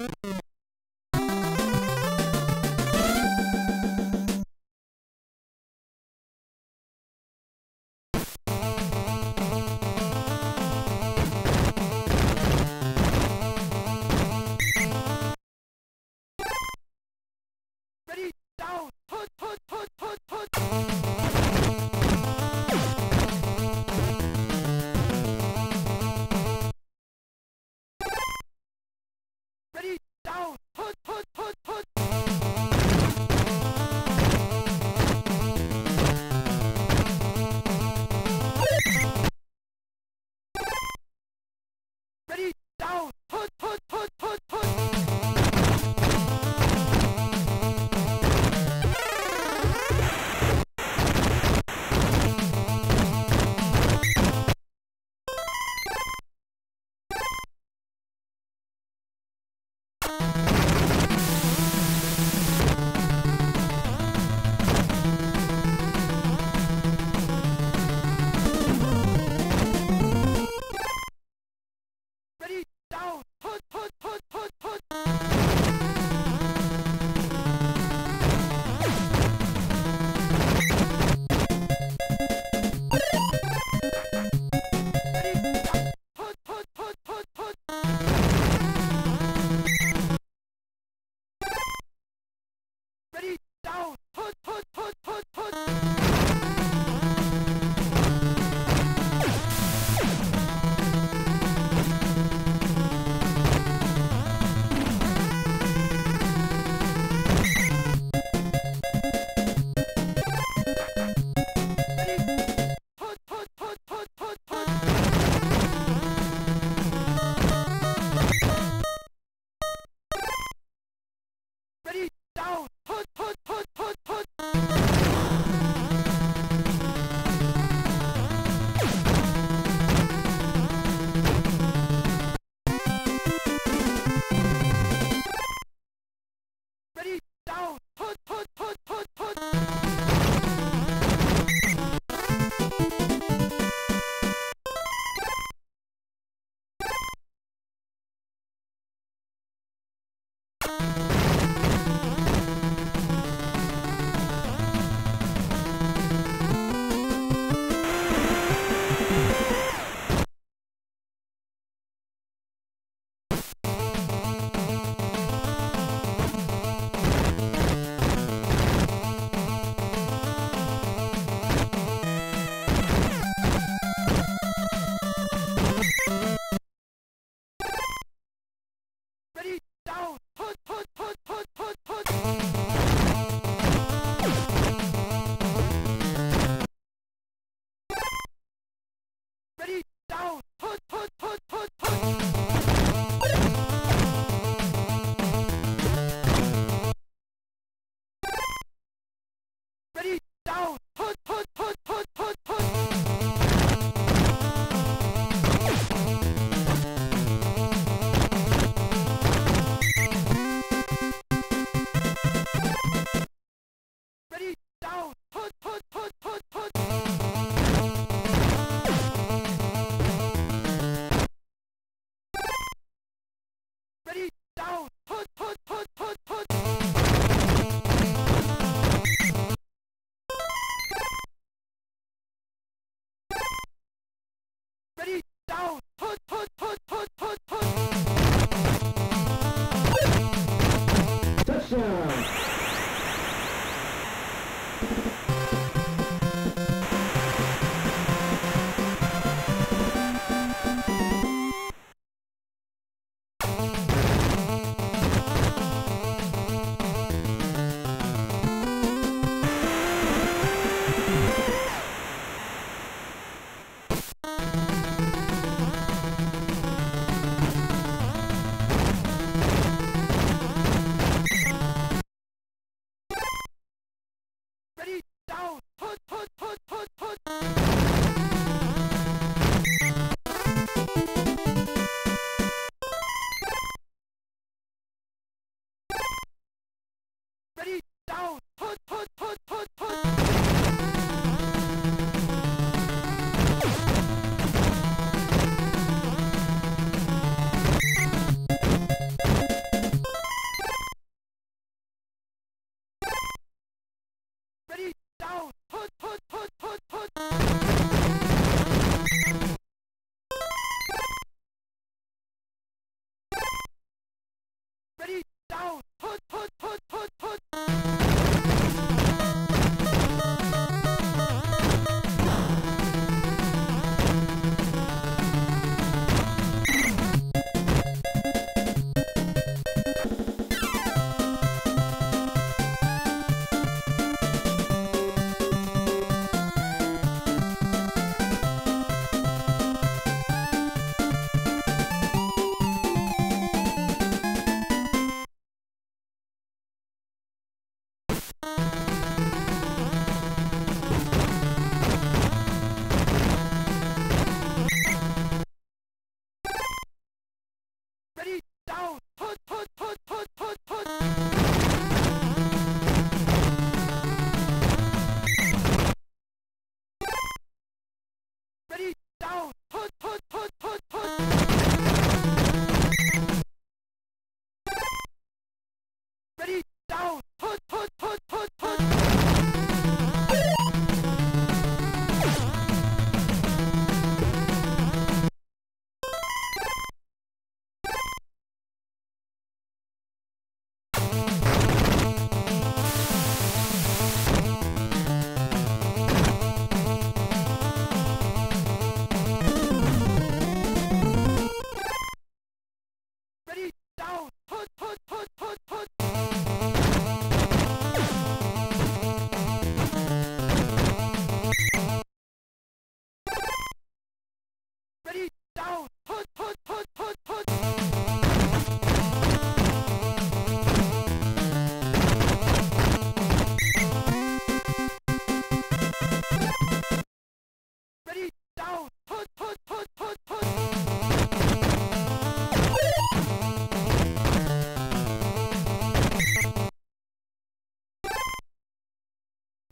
Mm-hmm.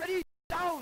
Ready, down!